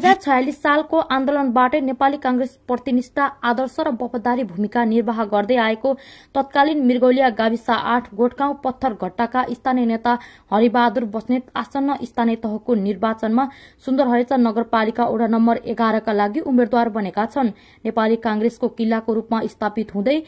छयालिस सालको आन्दोलनबाटै नेपाली कांग्रेस प्रतिनिष्ठा आदर्श र वफादारी भूमिका निर्वाह गर्दै आएको तत्कालीन मृगौलिया गाविस आठ गोठगाउँ पत्थर घट्टाका स्थानीय नेता हरिबहादुर बस्नेत आसन्न स्थानीय तहको निर्वाचनमा सुन्दरहरेचा नगरपालिका वडा नम्बर एघारका लागि उम्मेद्वार बनेका छन्। नेपाली कांग्रेसको किल्लाको रूपमा स्थापित हुँदै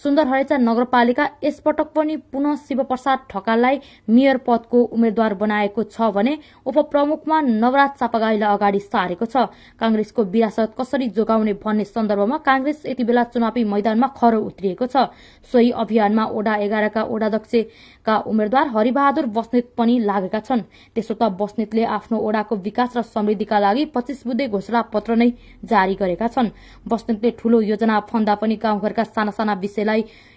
सुन्दरहरेचा नगरपालिका यसपटक पनि पुनः शिवप्रसाद ठकाललाई मेयर पदको उम्मेद्वार बनाएको छ भने उपप्रमुखमा नवराज चापागाईलाई अगाडि सारेको छ। कांग्रेसको विरासत कसरी जोगाउने भन्ने सन्दर्भमा कांग्रेस यति बेला चुनावी मैदानमा खरो उत्रिएको छ। सोही अभियानमा ओडा एघारका ओडाध्यक्षका उम्मेद्वार हरिबहादुर बस्नेत पनि लागेका छन्। त्यसो त बस्नेतले आफ्नो ओडाको विकास र समृद्धिका लागि पच्चीस बुद्धे घोषणा पत्र नै जारी गरेका छन्। बस्नेतले ठूलो योजना फन्दा पनि गाउँघरका साना साना विषयलाई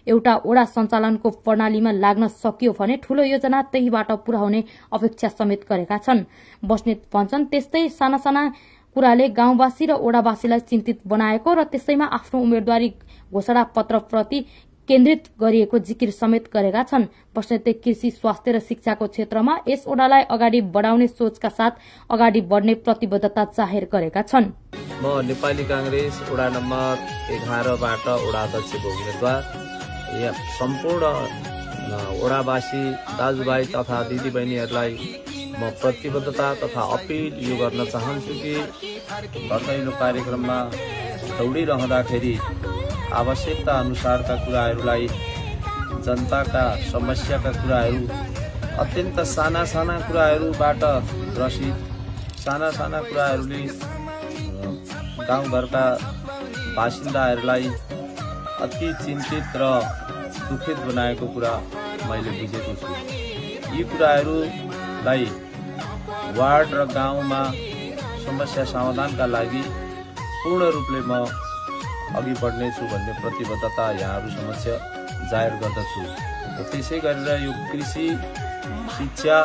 एउटा ओडा सञ्चालनको प्रणालीमा लाग्न सकियो भने ठूलो योजना त्यहीबाट पूरा हुने अपेक्षा समेत गरेका छन्। बस्नेत भन्छन् त्यस्तै साना साना कुराले गाउँवासी र ओडावासीलाई चिन्तित बनाएको र त्यसैमा आफ्नो उम्मेद्वारी घोषणा पत्रप्रति केन्द्रित गरिएको जिकिर समेत गरेका छन्। बस्नेतले कृषि स्वास्थ्य र शिक्षाको क्षेत्रमा यस ओडालाई अगाडि बढाउने सोचका साथ अगाडि बढ्ने प्रतिबद्धता जाहेर गरेका छन्। म नेपाली काङ्ग्रेस वडा नम्बर एघारबाट वडा अध्यक्षको उम्मेद्वार यहाँ सम्पूर्ण वडावासी दाजुभाइ तथा दिदीबहिनीहरूलाई म प्रतिबद्धता तथा अपिल यो गर्न चाहन्छु कि घटैलो कार्यक्रममा दौडिरहँदाखेरि आवश्यकता अनुसारका कुराहरूलाई जनताका समस्याका कुराहरू अत्यन्त साना साना कुराहरूबाट ग्रसित साना साना कुराहरूले गाउँघरका बासिन्दाहरूलाई अति चिन्तित र दुखित बनाएको कुरा मैले बुझेको छु। यी कुराहरूलाई वार्ड र गाउँमा समस्या समाधानका लागि पूर्ण रूपले म अघि बढ्नेछु भन्ने प्रतिबद्धता यहाँहरू समक्ष जाहेर गर्दछु। र त्यसै गरेर यो कृषि शिक्षा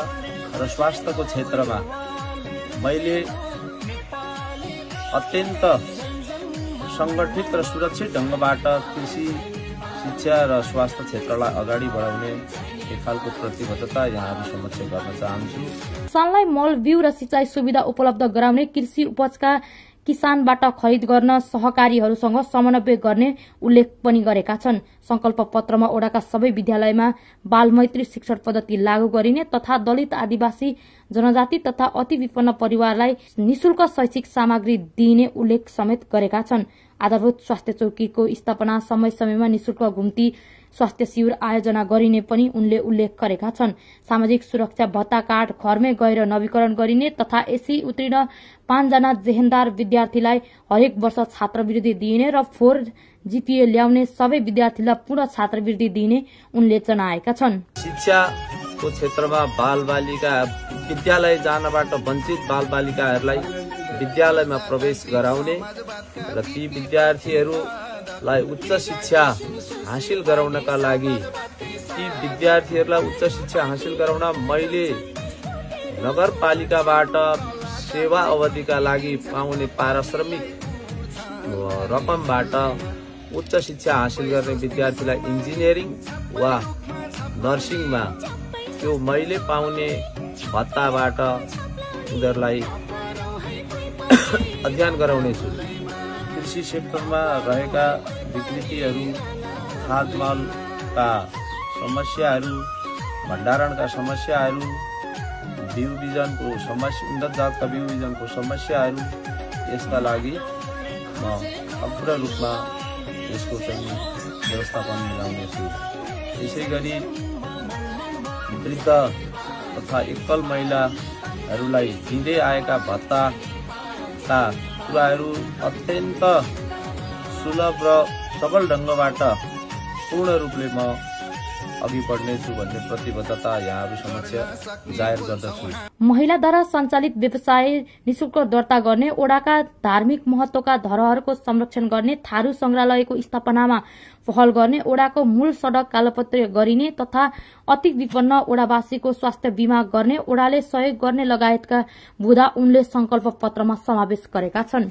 र स्वास्थ्यको क्षेत्रमा मैले अत्यन्त सङ्गठित र सुरक्षित ढङ्गबाट कृषि शिक्षा र स्वास्थ्य क्षेत्रलाई अगाडि बढाउने खालको प्रतिबद्धता समक्ष गर्न चाहन्छु। किसानलाई मल बिउ र सिंचाई सुविधा उपलब्ध गराउने कृषि उपजका किसानबाट खरिद गर्न सहकारीहरूसँग समन्वय गर्ने उल्लेख पनि गरेका छन्। संकल्प पत्रमा ओडाका सबै विद्यालयमा बालमैत्री शिक्षण पद्धति लागू गरिने तथा दलित आदिवासी जनजाति तथा अति विपन्न परिवारलाई निशुल्क शैक्षिक सामग्री दिइने उल्लेख समेत गरेका छन्। आधारभूत स्वास्थ्य चौकीको स्थापना समय समयमा निशुल्क घुम्ती स्वास्थ्य शिविर आयोजना गरिने पनि उनले उल्लेख गरेका छन्। सामाजिक सुरक्षा भत्ता कार्ड घरमै गएर नवीकरण गरिने तथा एसी उत्तीर्ण पाँचजना जेहेन्दार विद्यार्थीलाई हरेक वर्ष छात्रवृत्ति दिइने र फोर जीपीए ल्याउने सबै विद्यार्थीलाई पूर्ण छात्रवृत्ति दिइने उनले जनाएका छन्। शिक्षाको क्षेत्रमा बालबालिका विद्यालय जानबाट वञ्चित बालबालिकाहरूलाई विद्यालयमा प्रवेश गराउने र ती विद्यार्थीहरूलाई उच्च शिक्षा हासिल गराउनका लागि ती विद्यार्थीहरूलाई उच्च शिक्षा हासिल गराउन मैले नगरपालिकाबाट सेवा अवधिका लागि पाउने पारिश्रमिक रकमबाट उच्च शिक्षा हासिल गर्ने विद्यार्थीलाई इन्जिनियरिङ वा नर्सिङमा त्यो मैले पाउने भत्ताबाट उनीहरूलाई अध्ययन गराउनेछु कृषि सेक्टरमा रहेका विकृतिहरू खालमालका समस्याहरू भण्डारणका समस्याहरू बिउ बिजनको समस्या उन्नत जातका बिउ बिजनको समस्याहरू यसका लागि म अग्र रूपमा यसको चाहिँ व्यवस्थापन मिलाउनेछु यसै गरी वृद्ध तथा एकल महिलाहरूलाई दिँदै आएका भत्ताका कुराहरू अत्यन्त सुलभ र सबल ढङ्गबाट पूर्ण रूपले म अघि बढ्नेछु भन्ने प्रतिबद्धता यहाँहरू समक्ष जाहेर गर्दछु। महिलाद्वारा सञ्चालित व्यवसाय निशुल्क दर्ता गर्ने ओडाका धार्मिक महत्वका धरोहरको संरक्षण गर्ने थारू संग्रहालयको स्थापनामा पहल गर्ने ओडाको मूल सड़क कालोपत्र गरिने तथा अति विपन्न ओडावासीको स्वास्थ्य बीमा गर्ने ओडाले सहयोग गर्ने लगायतका बुधा उनले संकल्प पत्रमा समावेश गरेका छन्।